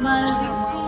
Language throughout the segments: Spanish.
maldición.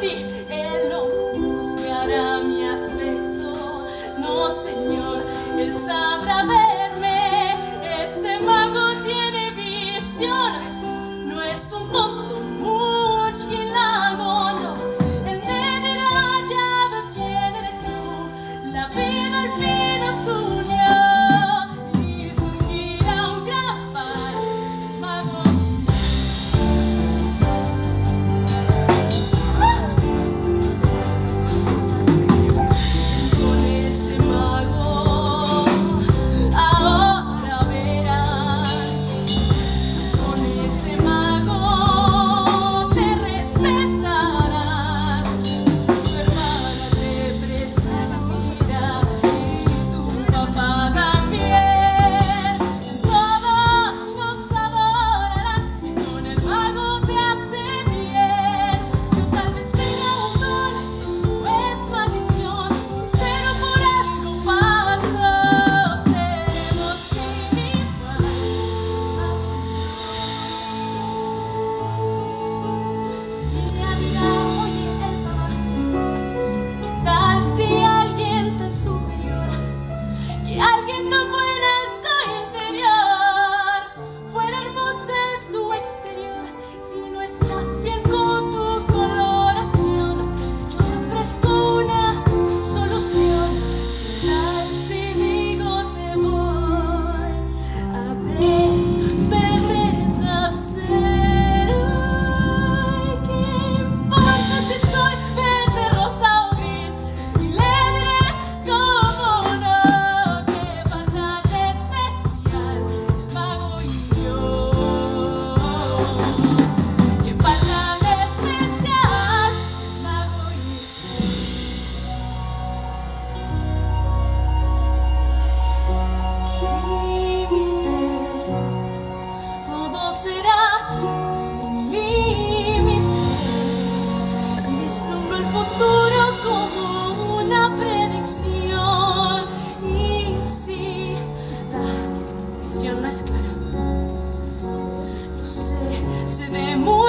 así, Él no juzgará mi aspecto. No, Señor, Él sabe. Você se demora.